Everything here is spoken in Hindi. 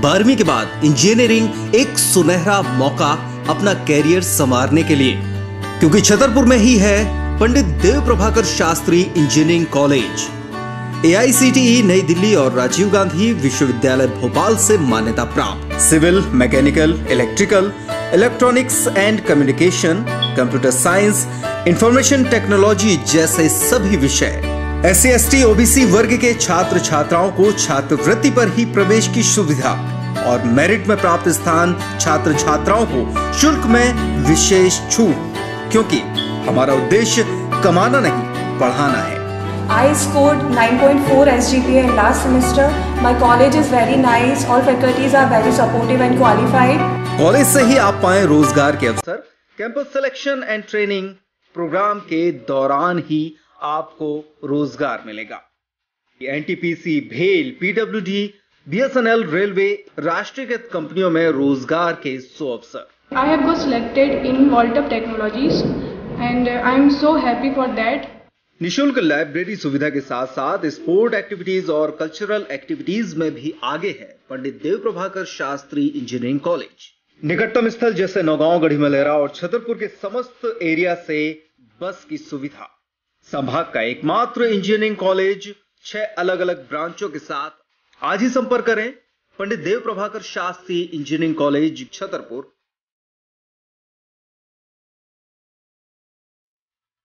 बारहवीं के बाद इंजीनियरिंग एक सुनहरा मौका अपना कैरियर संवारने के लिए, क्योंकि छतरपुर में ही है Pandit Dev Prabhakar Shastri engineering college. AICTE New Delhi और राजीव गांधी विश्वविद्यालय भोपाल से मान्यता प्राप्त। Civil, mechanical, electrical electronics and communication computer science information technology जैसे सभी विषय S C S T OBC वर्ग के छात्र छात्राओं को छात्रवृत्ति पर ही प्रवेश की सुविधा और मेरिट में प्राप्त स्थान छात्र छात्राओं को शुल्क में विशेष छूट क्योंकि हमारा उद्देश्य कमाना नहीं पढ़ाना है I scored 9.4 SGPA in last semester. My college is very nice. All faculties are very supportive and qualified. College से ही आप पाए रोज़गार के अवसर campus selection and training program के दौरान ही आपको रोज़गार मिलेगा। एनटीपीसी भेल पीडब्ल्यूडी बीएसएनएल रेलवे राष्ट्रीयकृत कंपनियों में रोज़गार के सौ अवसर। I have in Voltup Technologies and uh, I am so happy for that. निशुल्क लाइब्रेरी सुविधा के साथ साथ स्पोर्ट एक्टिविटीज़ और कल्चरल एक्टिविटीज़ में भी आगे है पंडित देव प्रभाकर शास्त्री इंजीनियरिंग कॉलेज। निकटतम स्थल जैसे नौगांव गढ़ी मलेरा और छतरपुर के समस्त एरिया से बस की सुविधा। संभाग का एकमात्र इंजीनियरिंग कॉलेज छह अलग अलग ब्रांचों के साथ आज ही संपर्क करें। Pandit Dev Prabhakar Shastri engineering college Chhatarpur.